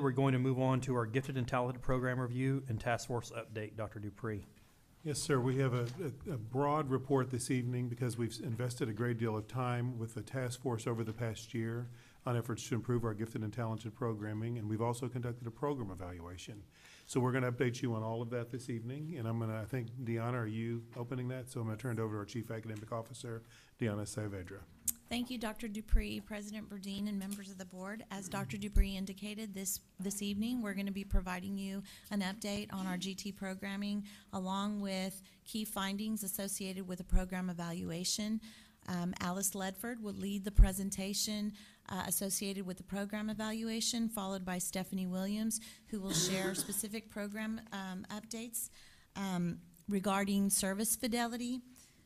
We're going to move on to our gifted and talented program review and task force update. Dr. Dupree. Yes, sir. We have a, a, a broad report this evening because we've invested a great deal of time with the task force over the past year on efforts to improve our gifted and talented programming, and we've also conducted a program evaluation. So we're gonna update you on all of that this evening, and I'm gonna, I think, Diana, are you opening that? So I'm gonna turn it over to our Chief Academic Officer, Diana Sayavedra. Thank you, Dr. Dupree, President Burdine, and members of the board. As Dr. Dupree indicated, this, this evening, we're going to be providing you an update on our GT programming, along with key findings associated with the program evaluation. Um, Alice Ledford will lead the presentation uh, associated with the program evaluation, followed by Stephanie Williams, who will share specific program um, updates um, regarding service fidelity,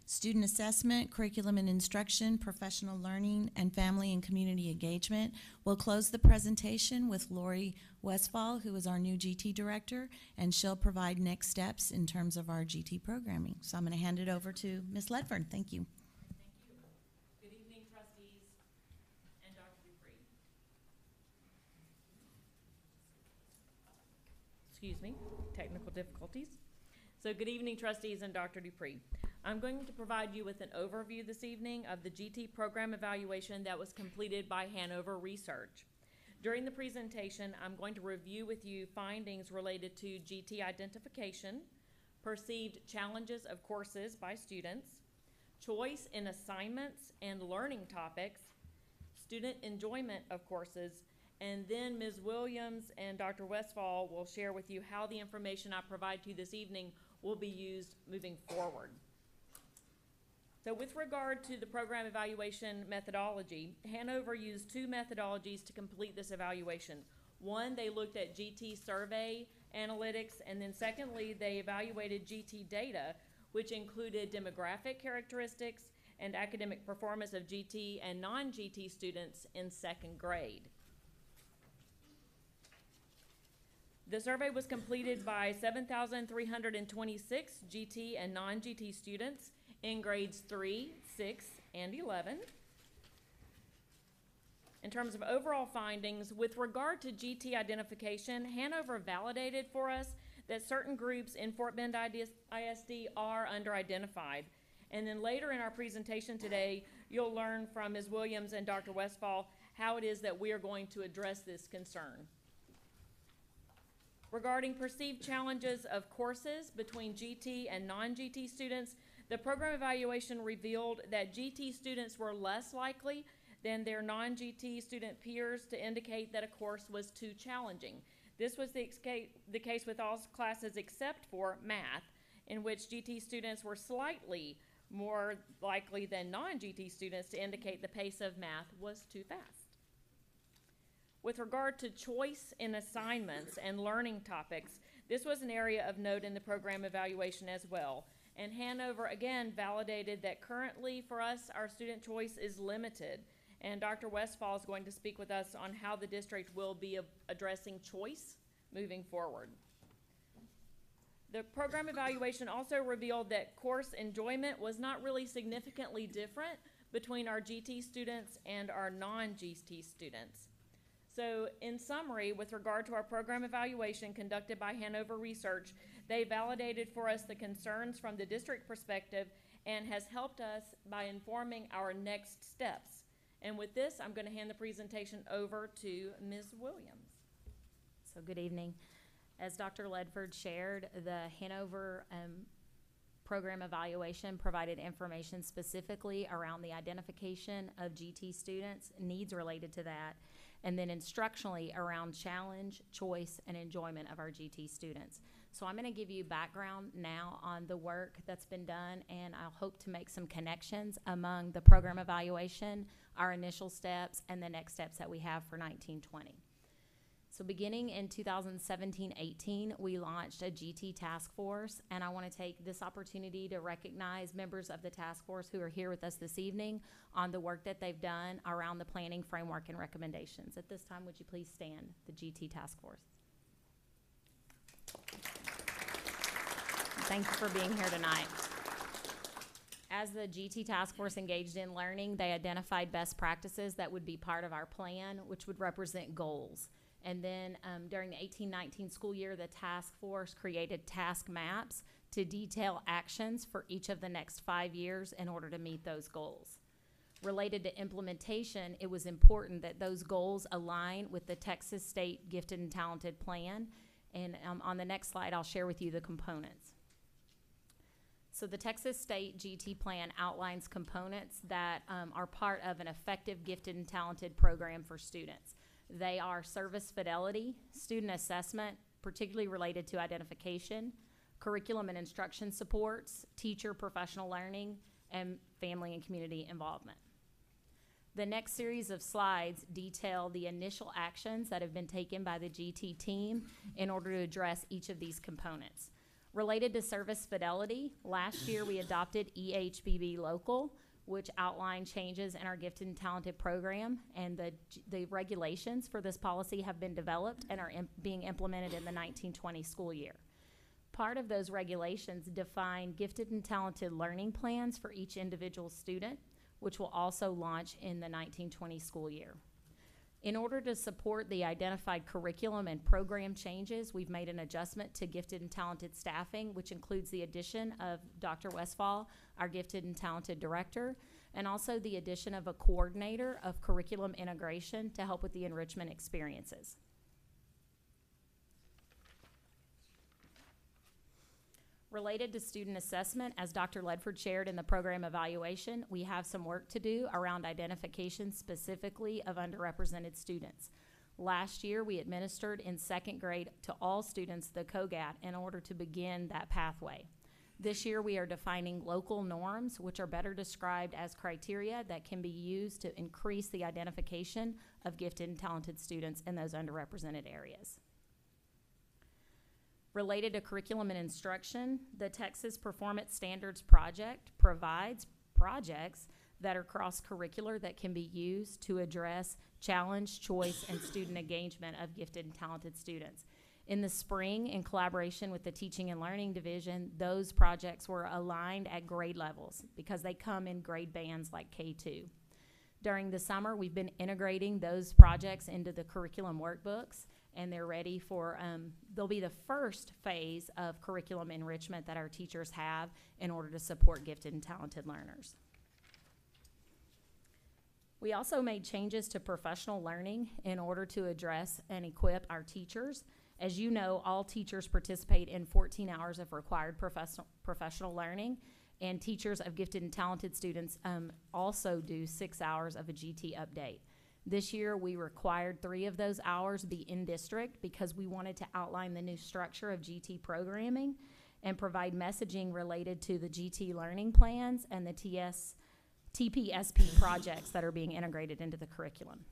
student assessment, curriculum and instruction, professional learning, and family and community engagement. We'll close the presentation with Lori Westfall, who is our new GT director, and she'll provide next steps in terms of our GT programming. So I'm going to hand it over to Ms. Ledford. Thank you. Good evening, trustees and Dr. Dupree. Excuse me, technical difficulties. So good evening, trustees and Dr. Dupree. I'm going to provide you with an overview this evening of the GT program evaluation that was completed by Hanover Research. During the presentation, I'm going to review with you findings related to GT identification, perceived challenges of courses by students, choice in assignments and learning topics, student enjoyment of courses, and then Ms. Williams and Dr. Westfall will share with you how the information I provide to you this evening will be used moving forward. So with regard to the program evaluation methodology, Hanover used two methodologies to complete this evaluation. One, they looked at GT survey analytics, and then secondly, they evaluated GT data, which included demographic characteristics and academic performance of GT and non-GT students in second grade. The survey was completed by seven thousand three hundred and twenty-six GT and non-GT students in grades three, six, and eleven. In terms of overall findings, with regard to GT identification, Hanover validated for us that certain groups in Fort Bend ISD are under-identified. And then later in our presentation today, you'll learn from Ms. Williams and Dr. Westfall how it is that we are going to address this concern. Regarding perceived challenges of courses between GT and non-GT students, the program evaluation revealed that GT students were less likely than their non-GT student peers to indicate that a course was too challenging. This was the, the case with all classes except for math, in which GT students were slightly more likely than non-GT students to indicate the pace of math was too fast. With regard to choice in assignments and learning topics, this was an area of note in the program evaluation as well. And Hanover again validated that currently for us, our student choice is limited. And Dr. Westfall is going to speak with us on how the district will be addressing choice moving forward. The program evaluation also revealed that course enjoyment was not really significantly different between our GT students and our non-GT students. So in summary, with regard to our program evaluation conducted by Hanover Research, they validated for us the concerns from the district perspective and has helped us by informing our next steps. And with this, I'm going to hand the presentation over to Ms. Williams. So good evening. As Dr. Ledford shared, the Hanover um, program evaluation provided information specifically around the identification of GT students, needs related to that, and then instructionally around challenge, choice, and enjoyment of our GT students. So I'm going to give you background now on the work that's been done, and I'll hope to make some connections among the program evaluation, our initial steps, and the next steps that we have for 1920. So beginning in 2017-18, we launched a GT task force, and I want to take this opportunity to recognize members of the task force who are here with us this evening on the work that they've done around the planning framework and recommendations. At this time, would you please stand, the GT task force? Thank you for being here tonight. As the GT task force engaged in learning, they identified best practices that would be part of our plan, which would represent goals. And then um, during the eighteen nineteen school year, the task force created task maps to detail actions for each of the next five years in order to meet those goals. Related to implementation, it was important that those goals align with the Texas State Gifted and Talented Plan. And um, on the next slide, I'll share with you the components. So the Texas State GT Plan outlines components that um, are part of an effective gifted and talented program for students. They are service fidelity, student assessment, particularly related to identification, curriculum and instruction supports, teacher professional learning, and family and community involvement. The next series of slides detail the initial actions that have been taken by the GT team in order to address each of these components. Related to service fidelity, last year we adopted EHBB Local, which outlined changes in our gifted and talented program, and the, the regulations for this policy have been developed and are im- being implemented in the nineteen twenty school year. Part of those regulations define gifted and talented learning plans for each individual student, which will also launch in the nineteen twenty school year. In order to support the identified curriculum and program changes, we've made an adjustment to gifted and talented staffing, which includes the addition of Dr. Westfall, our gifted and talented director, and also the addition of a coordinator of curriculum integration to help with the enrichment experiences. Related to student assessment, as Dr. Ledford shared in the program evaluation, we have some work to do around identification specifically of underrepresented students. Last year, we administered in second grade to all students the COGAT in order to begin that pathway. This year, we are defining local norms, which are better described as criteria that can be used to increase the identification of gifted and talented students in those underrepresented areas. Related to curriculum and instruction, the Texas Performance Standards Project provides projects that are cross-curricular that can be used to address challenge, choice, and student engagement of gifted and talented students. In the spring, in collaboration with the Teaching and Learning Division, those projects were aligned at grade levels because they come in grade bands like K2. During the summer, we've been integrating those projects into the curriculum workbooks and they're ready for, um, they'll be the first phase of curriculum enrichment that our teachers have in order to support gifted and talented learners. We also made changes to professional learning in order to address and equip our teachers. As you know, all teachers participate in 14 hours of required professional, professional learning, and teachers of gifted and talented students um, also do six hours of a GT update. This year, we required three of those hours be in district because we wanted to outline the new structure of GT programming and provide messaging related to the GT learning plans and the TS, TPSP projects that are being integrated into the curriculum.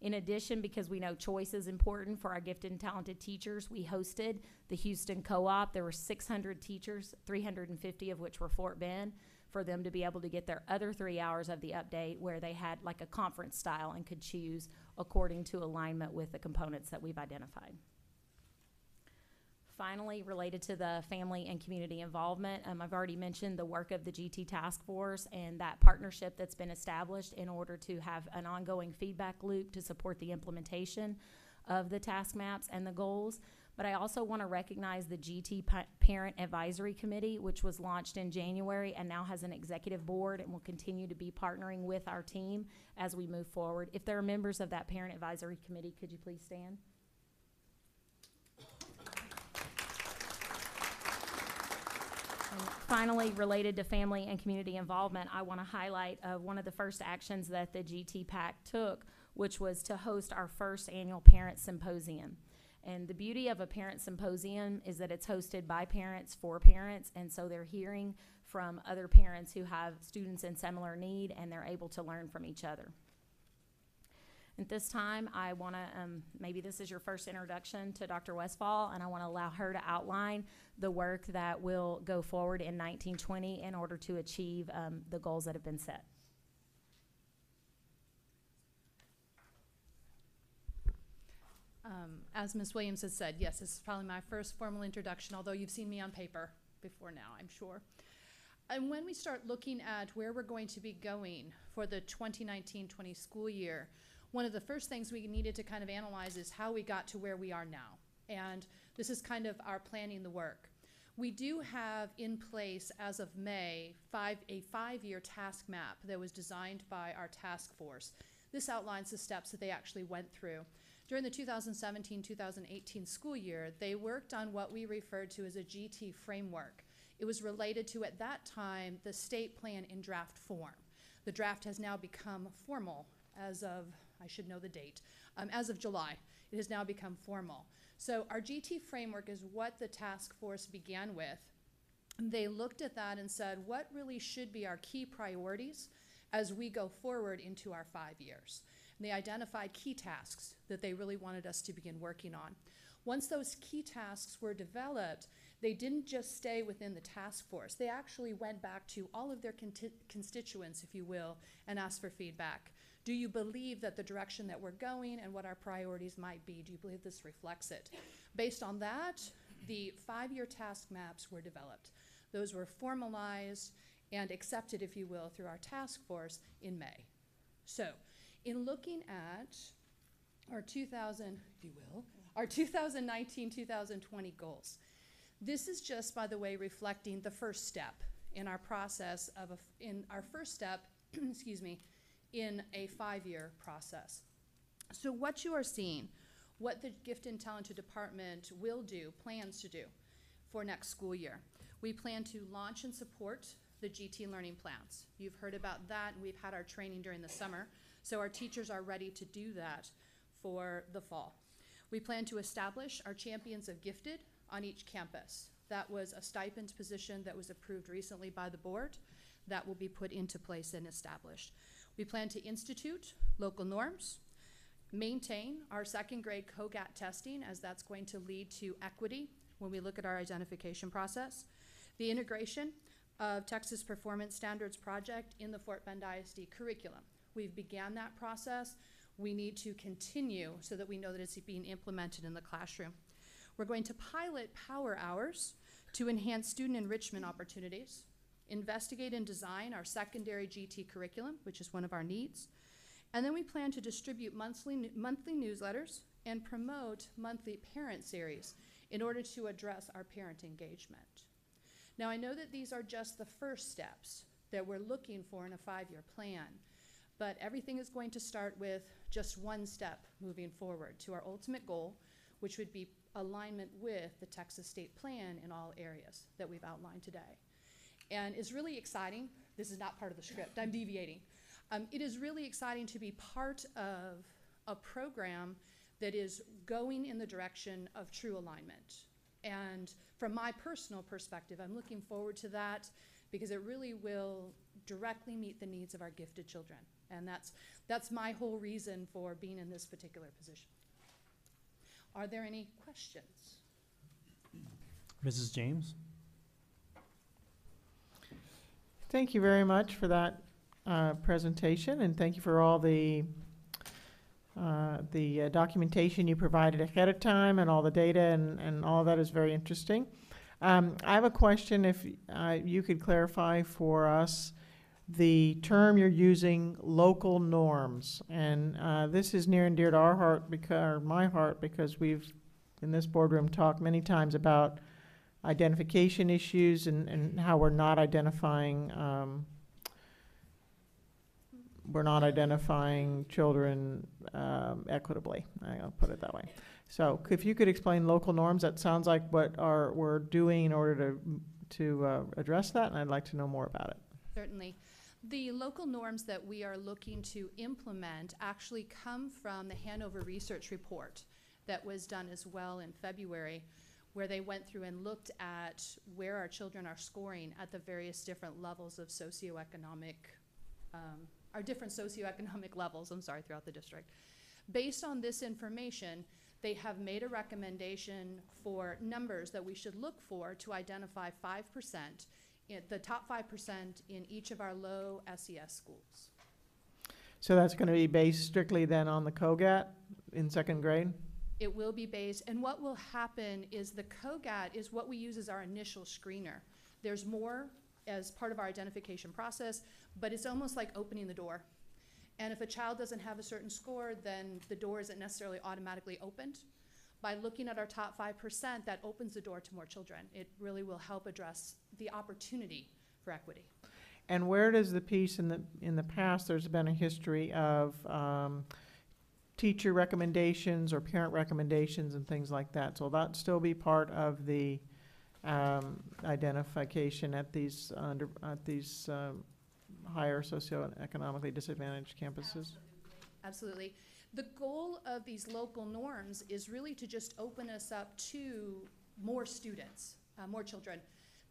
In addition, because we know choice is important for our gifted and talented teachers, we hosted the Houston Co-op. There were 600 teachers, 350 of which were Fort Bend, for them to be able to get their other three hours of the update where they had like a conference style and could choose according to alignment with the components that we've identified. Finally, related to the family and community involvement, um, I've already mentioned the work of the GT Task Force and that partnership that's been established in order to have an ongoing feedback loop to support the implementation of the task maps and the goals. But I also want to recognize the GT Pa- Parent Advisory Committee, which was launched in January and now has an executive board and will continue to be partnering with our team as we move forward. If there are members of that Parent Advisory Committee, could you please stand? And Finally, related to family and community involvement, I want to highlight uh, one of the first actions that the GT PAC took, which was to host our first annual parent symposium. And the beauty of a parent symposium is that it's hosted by parents for parents, and so they're hearing from other parents who have students in similar need, and they're able to learn from each other. At this time, I want to, um, maybe this is your first introduction to Dr. Westfall, and I want to allow her to outline the work that will go forward in 1920 in order to achieve um, the goals that have been set. Um, as Ms. Williams has said, yes, this is probably my first formal introduction, although you've seen me on paper before now, I'm sure. And when we start looking at where we're going to be going for the 2019-20 school year, one of the first things we needed to kind of analyze is how we got to where we are now. And this is kind of our planning the work. We do have in place as of May five, a five-year task map that was designed by our task force. This outlines the steps that they actually went through. During the 2017-2018 school year, they worked on what we referred to as a GT framework. It was related to, at that time, the state plan in draft form. The draft has now become formal as of, I should know the date, um, as of July. It has now become formal. So our GT framework is what the task force began with. They looked at that and said, what really should be our key priorities as we go forward into our five years? They identified key tasks that they really wanted us to begin working on. Once those key tasks were developed, they didn't just stay within the task force. They actually went back to all of their conti- constituents, if you will, and asked for feedback. Do you believe that the direction that we're going and what our priorities might be, do you believe this reflects it? Based on that, the five year task maps were developed. Those were formalized and accepted, if you will, through our task force in May. So, in looking at our 2000, if you will, our 2019 2020 goals, this is just, by the way, reflecting the first step in our process of a, in our first step, excuse me, in a five-year process. So what you are seeing, what the Gifted and Talented Department will do, plans to do for next school year. We plan to launch and support the GT learning plans. You've heard about that, we've had our training during the summer, so our teachers are ready to do that for the fall. We plan to establish our champions of gifted on each campus. That was a stipend position that was approved recently by the board. That will be put into place and established. We plan to institute local norms, maintain our second grade COGAT testing, as that's going to lead to equity when we look at our identification process. The integration of Texas Performance Standards Project in the Fort Bend ISD curriculum. We've began that process. We need to continue so that we know that it's being implemented in the classroom. We're going to pilot power hours to enhance student enrichment opportunities, investigate and design our secondary GT curriculum, which is one of our needs, and then we plan to distribute monthly, monthly newsletters and promote monthly parent series in order to address our parent engagement. Now, I know that these are just the first steps that we're looking for in a five-year plan, but everything is going to start with just one step moving forward to our ultimate goal, which would be alignment with the Texas State Plan in all areas that we've outlined today. And it's really exciting. This is not part of the script. I'm deviating. Um, it is really exciting to be part of a program that is going in the direction of true alignment. And from my personal perspective, I'm looking forward to that because it really will directly meet the needs of our gifted children. And that's, that's my whole reason for being in this particular position. Are there any questions? Mrs. James? Thank you very much for that uh, presentation, and thank you for all the, uh, the uh, documentation you provided ahead of time and all the data, and, and all that is very interesting. Um, I have a question, if uh, you could clarify for us the term you're using, local norms. And uh, this is near and dear to our heart, because, my heart, because we've, in this boardroom, talked many times about identification issues and, and how we're not identifying, um, we're not identifying children um, equitably. I'll put it that way. So if you could explain local norms, that sounds like what our, we're doing in order to, to uh, address that, and I'd like to know more about it. Certainly. The local norms that we are looking to implement actually come from the Hanover Research Report that was done as well in February, where they went through and looked at where our children are scoring at the various different levels of socioeconomic, um, our different socioeconomic levels, I'm sorry, throughout the district. Based on this information, they have made a recommendation for numbers that we should look for to identify 5% in the top 5% in each of our low SES schools. So that's going to be based strictly then on the COGAT in second grade? It will be based, and what will happen is the COGAT is what we use as our initial screener. There's more as part of our identification process, but it's almost like opening the door. And if a child doesn't have a certain score, then the door isn't necessarily automatically opened. By looking at our top five percent, that opens the door to more children. It really will help address the opportunity for equity. And where does the piece in the, in the past, there's been a history of, um, teacher recommendations or parent recommendations and things like that. So will that still be part of the, um, identification at these, under, at these, um, higher socioeconomically disadvantaged campuses? Absolutely. The goal of these local norms is really to just open us up to more students, uh, more children.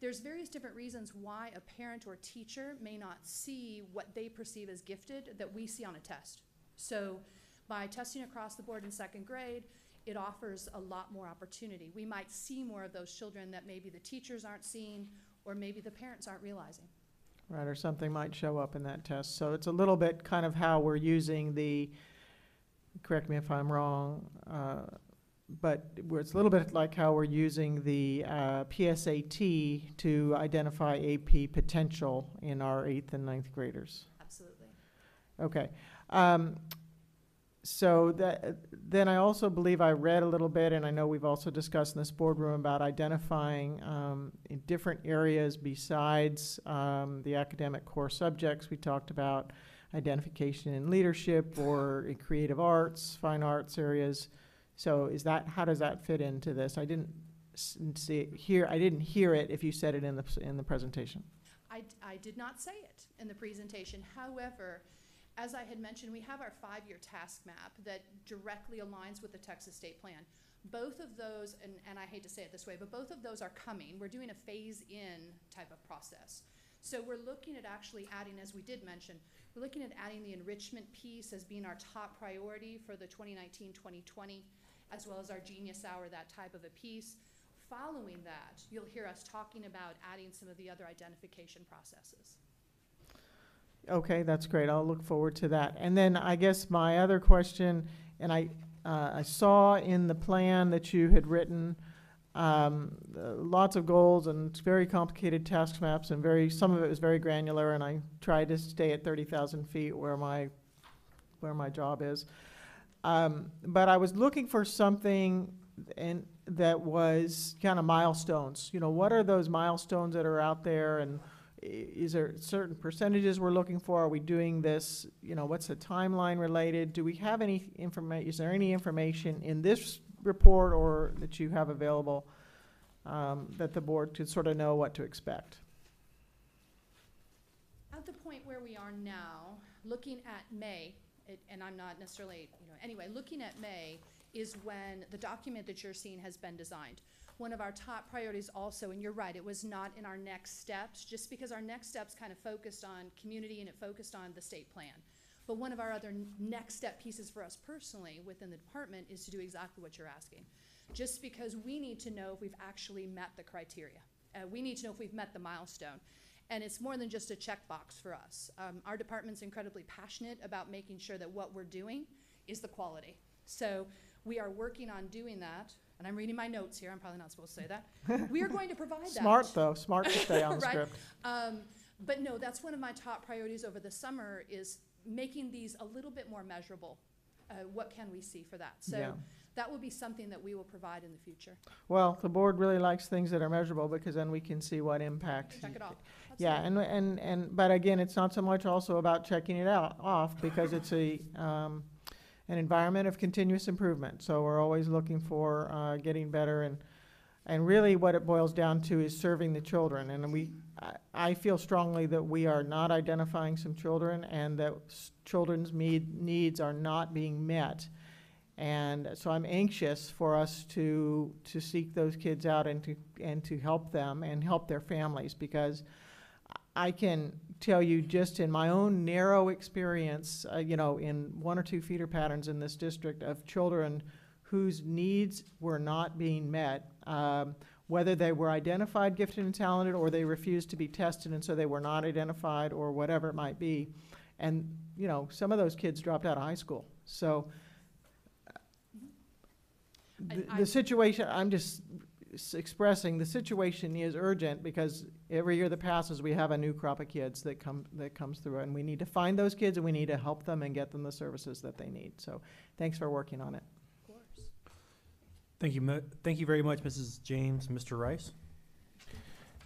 There's various different reasons why a parent or teacher may not see what they perceive as gifted that we see on a test. So by testing across the board in second grade, it offers a lot more opportunity. We might see more of those children that maybe the teachers aren't seeing or maybe the parents aren't realizing. Right, or something might show up in that test. So it's a little bit kind of how we're using the, correct me if I'm wrong, uh, but where it's a little bit like how we're using the uh, PSAT to identify AP potential in our eighth and ninth graders. Absolutely. Okay. Um, so that, then I also believe I read a little bit, and I know we've also discussed in this boardroom about identifying um, in different areas besides um, the academic core subjects. We talked about identification in leadership or in creative arts, fine arts areas. So is that, how does that fit into this? I didn't see, here. I didn't hear it if you said it in the, in the presentation. I did not say it in the presentation. However, as I had mentioned, we have our five-year task map that directly aligns with the Texas State Plan. Both of those, and, and I hate to say it this way, but both of those are coming. We're doing a phase-in type of process. So we're looking at actually adding, as we did mention, we're looking at adding the enrichment piece as being our top priority for the 2019-2020, as well as our Genius Hour, that type of a piece. Following that, you'll hear us talking about adding some of the other identification processes. Okay, that's great. I'll look forward to that. And then I guess my other question, and I, uh, I saw in the plan that you had written, um, uh, lots of goals and very complicated task maps and very, some of it was very granular and I tried to stay at thirty thousand feet where my, where my job is. Um, but I was looking for something and that was kind of milestones. You know, what are those milestones that are out there and is there certain percentages we're looking for? Are we doing this, you know, what's the timeline related? Do we have any information? is there any information in this report or that you have available um, that the board could sort of know what to expect? At the point where we are now, looking at May, it- and I'm not necessarily, you know, anyway, looking at May is when the document that you're seeing has been designed. One of our top priorities also, and you're right, it was not in our next steps, just because our next steps kind of focused on community and it focused on the state plan. But one of our other next step pieces for us personally within the department is to do exactly what you're asking. Just because we need to know if we've actually met the criteria. Uh, we need to know if we've met the milestone. And it's more than just a checkbox for us. Um, our department's incredibly passionate about making sure that what we're doing is the quality. So we are working on doing that, and I'm reading my notes here, I'm probably not supposed to say that. We are going to provide that. Smart, though, smart to stay on Right. script. Um, but no, that's one of my top priorities over the summer is making these a little bit more measurable. Uh, what can we see for that? Yeah. So that will be something that we will provide in the future. Well, the board really likes things that are measurable because then we can see what impact. Check it off. Yeah, Absolutely. and, and, and, but again, it's not so much also about checking it out, off, because it's a, um, an environment of continuous improvement. So we're always looking for, uh, getting better and, and really what it boils down to is serving the children. And we, I, feel strongly that we are not identifying some children and that s- children's need, needs are not being met. And so I'm anxious for us to, to seek those kids out and to, and to help them and help their families because I can tell you just in my own narrow experience, uh, you know, in one or two feeder patterns in this district of children whose needs were not being met, um, whether they were identified gifted and talented or they refused to be tested and so they were not identified or whatever it might be. And, you know, some of those kids dropped out of high school. So uh, And the, I- the situation, I'm just s- expressing the situation is urgent because every year that passes, we have a new crop of kids that come, that comes through. And we need to find those kids and we need to help them and get them the services that they need. So thanks for working on it. Of course. Thank you, thank you very much, Mrs. James. Mr. Rice?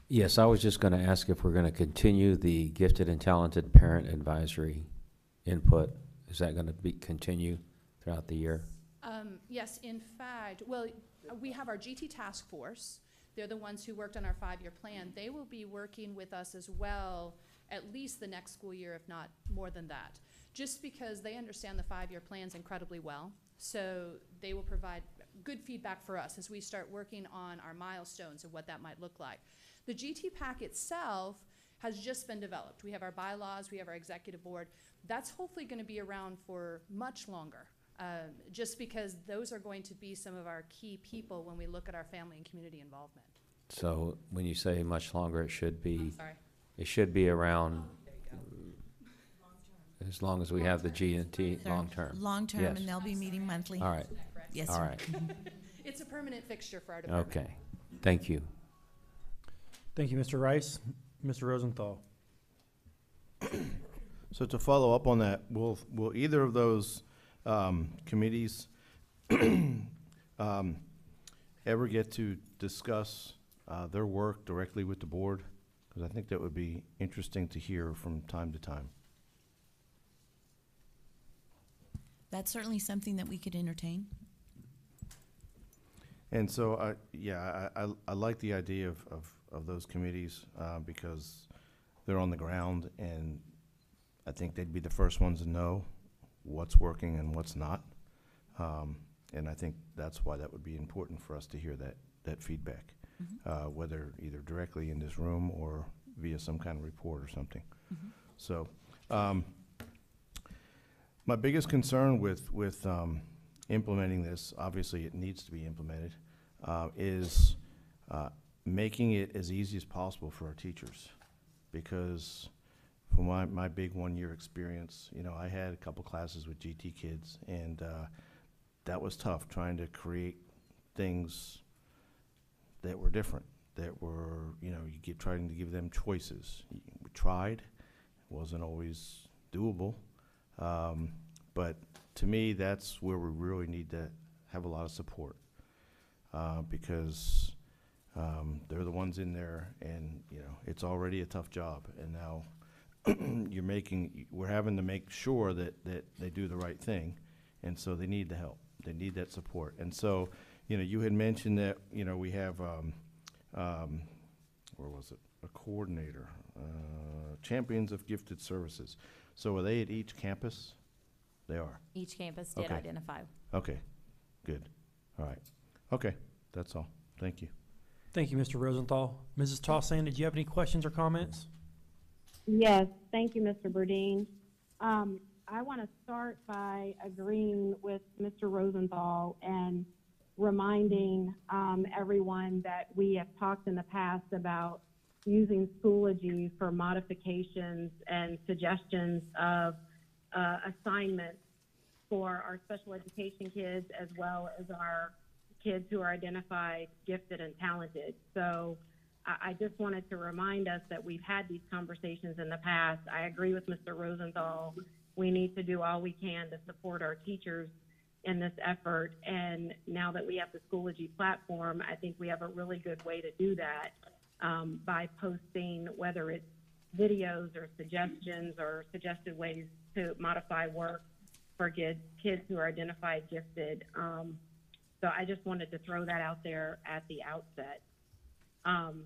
Yes, I was just going to ask if we're going to continue the gifted and talented parent advisory input. Is that going to be, continue throughout the year? Um, yes, in fact, well, we have our GT task force. They're the ones who worked on our five-year plan. They will be working with us as well, at least the next school year, if not more than that. Just because they understand the five-year plans incredibly well. So they will provide good feedback for us as we start working on our milestones and what that might look like. The GT pack itself has just been developed. We have our bylaws, we have our executive board. That's hopefully gonna be around for much longer um, just because those are going to be some of our key people when we look at our family and community involvement. So when you say much longer, it should be, Sorry. it should be around, as long as we have the G and T, long-term. Long-term, Yes. and they'll be meeting monthly. All right, Yes, all sir. right, It's a permanent fixture for our department. okay. Thank you. Thank you, Mr. Rice. Mr. Rosenthal? So to follow up on that, will, will either of those um, committees um, ever get to discuss uh, their work directly with the board? Because I think that would be interesting to hear from time to time. That's certainly something that we could entertain. And so, I, yeah, I, I, I like the idea of, of, of those committees, uh, because they're on the ground, and I think they'd be the first ones to know what's working and what's not. Um, and I think that's why that would be important for us to hear that, that feedback, uh, whether either directly in this room or via some kind of report or something. So, um, my biggest concern with, with, um, implementing this, obviously it needs to be implemented, uh, is uh, making it as easy as possible for our teachers. Because from my, my big one-year experience, you know, I had a couple classes with GT kids, and uh, that was tough, trying to create things that were different, that were, you know, you get, trying to give them choices. We tried, wasn't always doable. Um, but to me, that's where we really need to have a lot of support. Uh, because, um, they're the ones in there and, you know, it's already a tough job. And now you're making, we're having to make sure that, that they do the right thing. And so they need the help. They need that support. And so, you know, you had mentioned that, you know, we have, um, um, where was it? A coordinator, uh, Champions of Gifted Services. So are they at each campus? They are. Each campus did Okay. identify. Okay, good. All right. Okay, that's all. Thank you. Thank you, Mr. Rosenthal. Mrs. Tassin, did you have any questions or comments? Yes, thank you, Mr. Burdine. Um, I want to start by agreeing with Mr. Rosenthal and reminding um, everyone that we have talked in the past about using Schoology for modifications and suggestions of uh, assignments for our special education kids as well as our kids who are identified gifted and talented. So I, I just wanted to remind us that we've had these conversations in the past. I agree with Mr. Rosenthal. We need to do all we can to support our teachers in this effort. And now that we have the Schoology platform, I think we have a really good way to do that um, by posting whether it's videos or suggestions or suggested ways to modify work for kids, kids who are identified gifted. Um, so I just wanted to throw that out there at the outset. Um,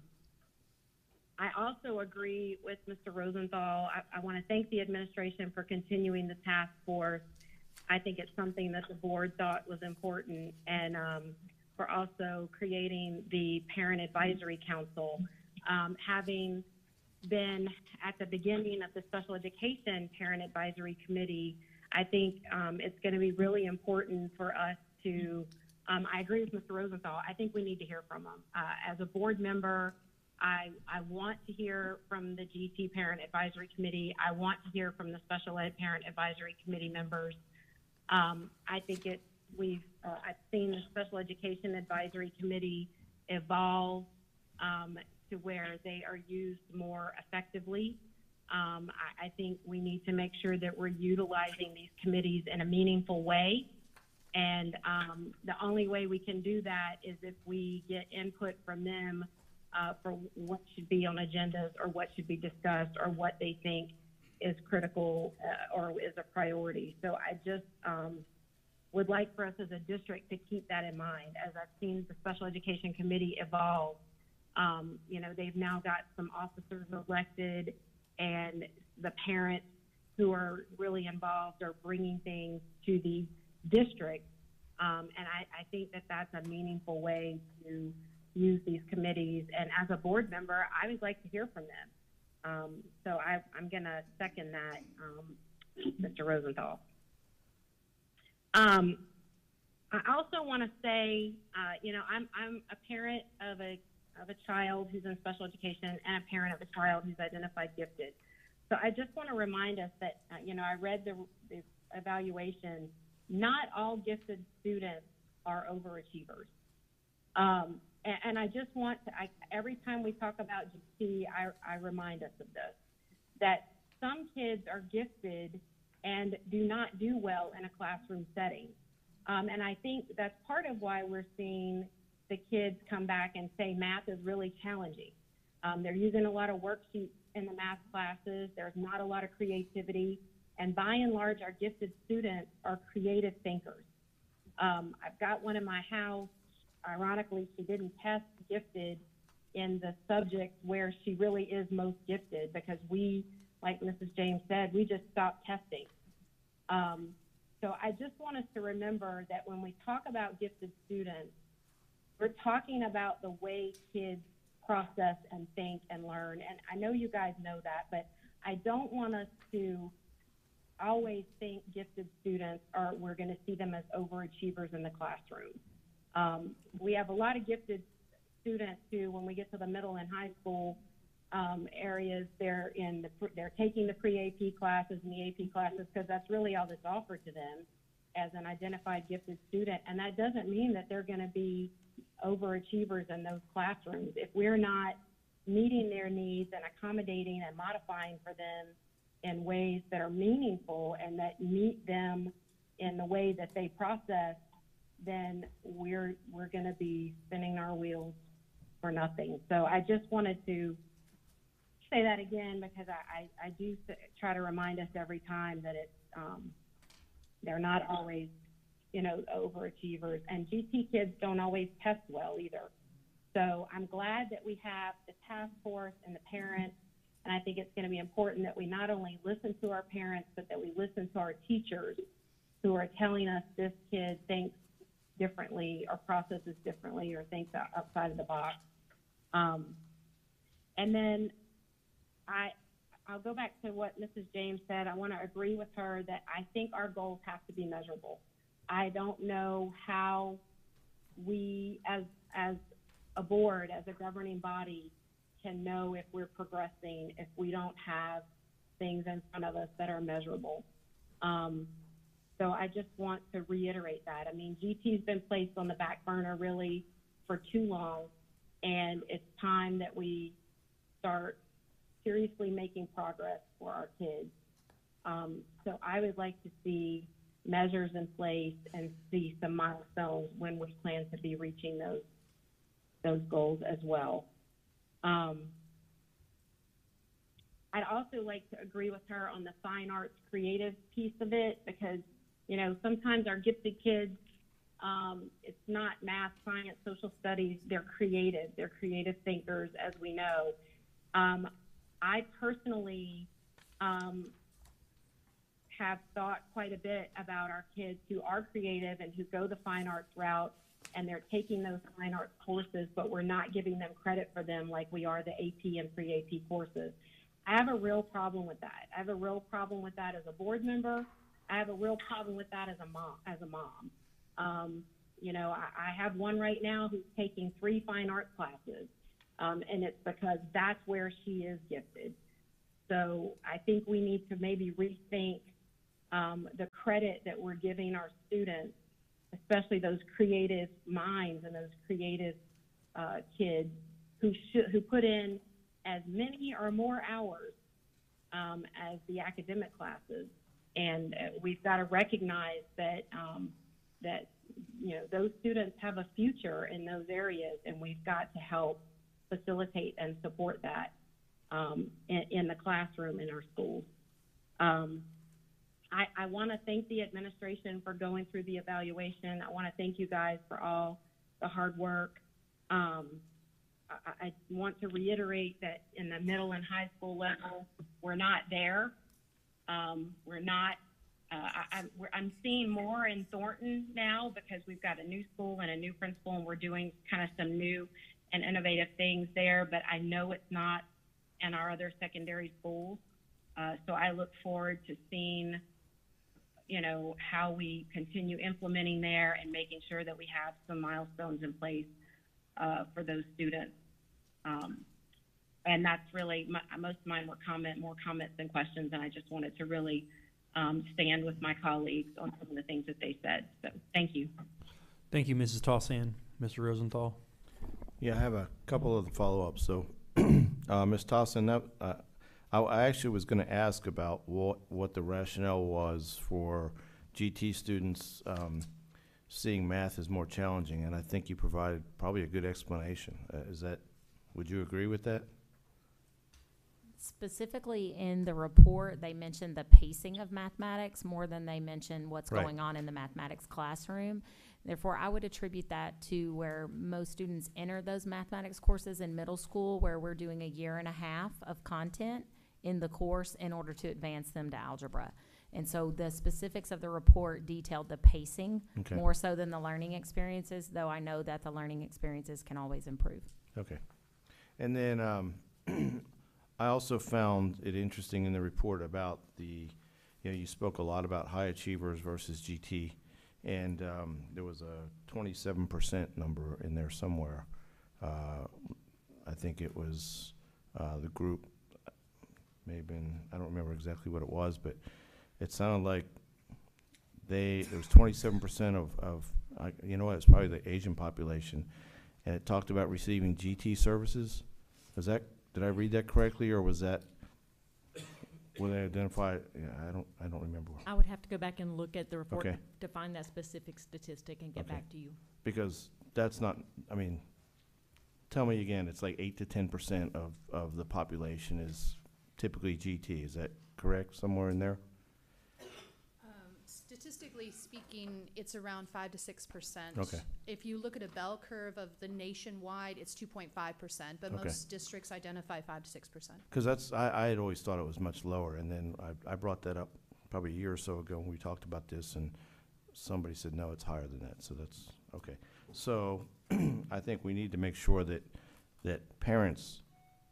I also agree with Mr. Rosenthal. I, I want to thank the administration for continuing the task force. I think it's something that the board thought was important, and um, for also creating the Parent Advisory Council. Um, having been at the beginning of the Special Education Parent Advisory Committee, I think um, it's going to be really important for us to. Um, I agree with Mr. Rosenthal. I think we need to hear from them. Uh, as a board member, I, I want to hear from the GT Parent Advisory Committee. I want to hear from the Special Ed Parent Advisory Committee members. Um, I think it, we've, uh, I've seen the Special Education Advisory Committee evolve um, to where they are used more effectively. Um, I, I think we need to make sure that we're utilizing these committees in a meaningful way. And um, the only way we can do that is if we get input from them uh, for what should be on agendas or what should be discussed or what they think is critical uh, or is a priority. So I just um, would like for us as a district to keep that in mind. As I've seen the special education committee evolve, um, you know, they've now got some officers elected and the parents who are really involved are bringing things to the district. Um, and I, I think that that's a meaningful way to use these committees. And as a board member, I would like to hear from them. Um, so I, I'm going to second that, um, Mr. Rosenthal. Um, I also want to say, uh, you know, I'm, I'm a parent of a, of a child who's in special education and a parent of a child who's identified gifted. So I just want to remind us that, uh, you know, I read the, the evaluation. Not all gifted students are overachievers. Um, and, and I just want to, I, every time we talk about GT, I, I remind us of this, that some kids are gifted and do not do well in a classroom setting. Um, and I think that's part of why we're seeing the kids come back and say math is really challenging. Um, they're using a lot of worksheets in the math classes. There's not a lot of creativity. And by and large, our gifted students are creative thinkers. Um, I've got one in my house. Ironically, she didn't test gifted in the subject where she really is most gifted because we, like Mrs. James said, we just stopped testing. Um, so I just want us to remember that when we talk about gifted students, we're talking about the way kids process and think and learn. And I know you guys know that, but I don't want us to always think gifted students are, we're going to see them as overachievers in the classroom. Um, we have a lot of gifted students who, when we get to the middle and high school um, areas, they're in the, they're taking the pre-AP classes and the AP classes because that's really all that's offered to them as an identified gifted student. And that doesn't mean that they're going to be overachievers in those classrooms. If we're not meeting their needs and accommodating and modifying for them in ways that are meaningful and that meet them in the way that they process, then we're we're going to be spinning our wheels for nothing. So I just wanted to say that again because I, I, I do try to remind us every time that it's um, they're not always you know overachievers and GT kids don't always test well either. So I'm glad that we have the task force and the parents, and I think it's going to be important that we not only listen to our parents but that we listen to our teachers who are telling us this kid thinks differently or processes differently or thinks out- outside of the box. Um, and then I, I'll go back to what Mrs. James said. I want to agree with her that I think our goals have to be measurable. I don't know how we, as, as a board, as a governing body, can know if we're progressing if we don't have things in front of us that are measurable. Um, so I just want to reiterate that. I mean, GT's been placed on the back burner really for too long, and it's time that we start seriously making progress for our kids. Um, so I would like to see measures in place and see some milestones when we plan to be reaching those those goals as well. Um, I'd also like to agree with her on the fine arts creative piece of it because you know, sometimes our gifted kids, um, it's not math, science, social studies. They're creative. They're creative thinkers, as we know. Um, I personally um, have thought quite a bit about our kids who are creative and who go the fine arts route, and they're taking those fine arts courses, but we're not giving them credit for them like we are the AP and pre-AP courses. I have a real problem with that. I have a real problem with that as a board member. I have a real problem with that as a mom. As a mom, um, you know, I, I have one right now who's taking three fine arts classes, um, and it's because that's where she is gifted. So I think we need to maybe rethink um, the credit that we're giving our students, especially those creative minds and those creative uh, kids who should, who put in as many or more hours um, as the academic classes. And uh, we've got to recognize that, um, that, you know, those students have a future in those areas, and we've got to help facilitate and support that um, in, in the classroom in our schools. Um, I, I want to thank the administration for going through the evaluation. I want to thank you guys for all the hard work. Um, I, I want to reiterate that in the middle and high school level, we're not there. Um, we're not. Uh, I, I'm seeing more in Thornton now because we've got a new school and a new principal, and we're doing kind of some new and innovative things there. But I know it's not in our other secondary schools. Uh, so I look forward to seeing, you know, how we continue implementing there and making sure that we have some milestones in place uh, for those students. Um, and that's really my, most of mine were comment, more comments than questions, and I just wanted to really um, stand with my colleagues on some of the things that they said. So thank you. Thank you, Mrs. Tassin. Mr. Rosenthal? Yeah, I have a couple of follow-ups. So, uh, Ms. Tassin, that, uh, I, I actually was gonna ask about what, what the rationale was for GT students, um, seeing math as more challenging, and I think you provided probably a good explanation. Uh, is that, would you agree with that? Specifically in the report, they mentioned the pacing of mathematics more than they mentioned what's Right. going on in the mathematics classroom. Therefore, I would attribute that to where most students enter those mathematics courses in middle school, where we're doing a year and a half of content in the course in order to advance them to algebra. And so the specifics of the report detailed the pacing Okay. more so than the learning experiences, though I know that the learning experiences can always improve. Okay. And then, um, I also found it interesting in the report about the, you know, you spoke a lot about high achievers versus GT. And, um, there was a twenty-seven percent number in there somewhere. Uh, I think it was, uh, the group, may have been, I don't remember exactly what it was, but it sounded like they, there was twenty-seven percent of, of, you know what, it's probably the Asian population. And it talked about receiving GT services. Was that, did I read that correctly, or was that, were they identified, yeah, I don't, I don't remember. I would have to go back and look at the report Okay. to find that specific statistic and get Okay. back to you. Because that's not, I mean, tell me again, it's like eight to ten percent of, of the population is typically GT, is that correct, somewhere in there? Statistically speaking, it's around five to six percent. Okay. If you look at a bell curve of the nationwide, it's two point five percent, but Okay. most districts identify five to six percent. Because that's, I, I had always thought it was much lower, and then I, I brought that up probably a year or so ago when we talked about this, and somebody said, no, it's higher than that, so that's, okay. So, I think we need to make sure that, that parents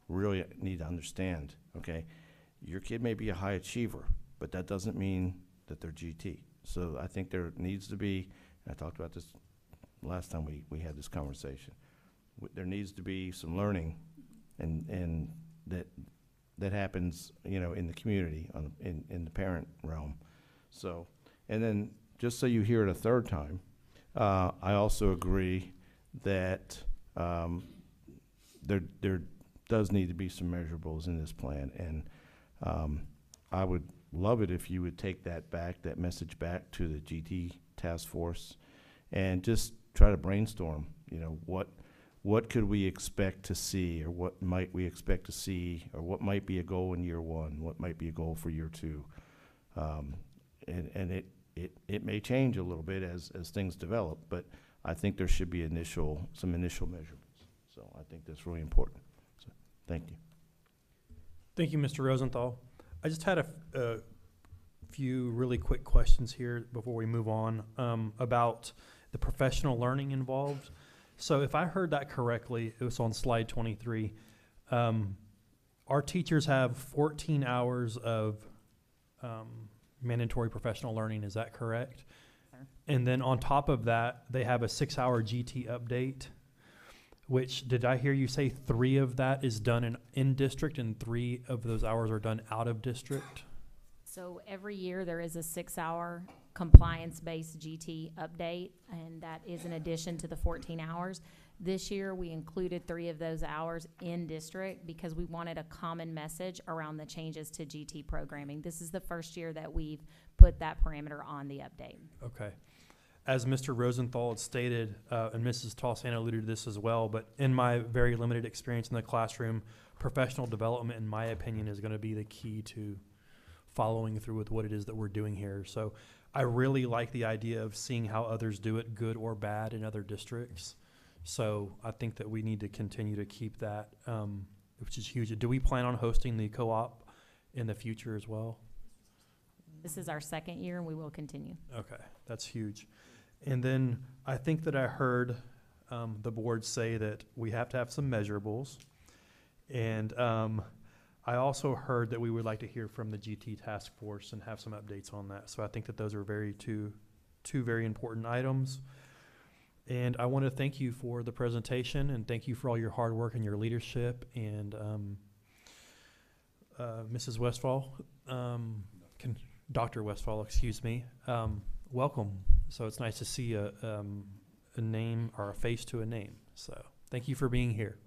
really need to understand, okay? Your kid may be a high achiever, but that doesn't mean that they're GT. So I think there needs to be, I talked about this last time we, we had this conversation, w- there needs to be some learning and, and that, that happens, you know, in the community, on, in, in the parent realm. So, and then, just so you hear it a third time, uh, I also agree that, um, there, there does need to be some measurables in this plan, and, um, I would love it if you would take that back, that message back to the GT task force, and just try to brainstorm, you know, what, what could we expect to see, or what might we expect to see, or what might be a goal in year one, what might be a goal for year two? Um, and, and it, it, it may change a little bit as, as things develop, but I think there should be initial, some initial measurements. So I think that's really important. So, thank you. Thank you, Mr. Rosenthal. I just had a, f- a few really quick questions here before we move on um, about the professional learning involved. So, if I heard that correctly, it was on slide 23. Um, our teachers have 14 hours of um, mandatory professional learning. Is that correct? And then on top of that, they have a six-hour GT update. Which did I hear you say three of that is done in in district and three of those hours are done out of district? So every year, there is a six-hour compliance-based GT update, and that is in addition to the fourteen hours. This year, we included three of those hours in district because we wanted a common message around the changes to GT programming. This is the first year that we've put that parameter on the update. Okay. As Mr. Rosenthal had stated, uh, and Mrs. Tossana alluded to this as well, but in my very limited experience in the classroom, professional development, in my opinion, is going to be the key to following through with what it is that we're doing here. So I really like the idea of seeing how others do it, good or bad, in other districts. So I think that we need to continue to keep that, um, which is huge. Do we plan on hosting the co-op in the future as well? This is our second year and we will continue. Okay, that's huge. And then I think that I heard um, the board say that we have to have some measurables. And um, I also heard that we would like to hear from the GT task force and have some updates on that. So I think that those are very two, two very important items. And I want to thank you for the presentation and thank you for all your hard work and your leadership. And um, uh, Mrs. Westfall, um, can, Dr. Westfall, excuse me, um, welcome. So it's nice to see a, um, a name or a face to a name. So thank you for being here.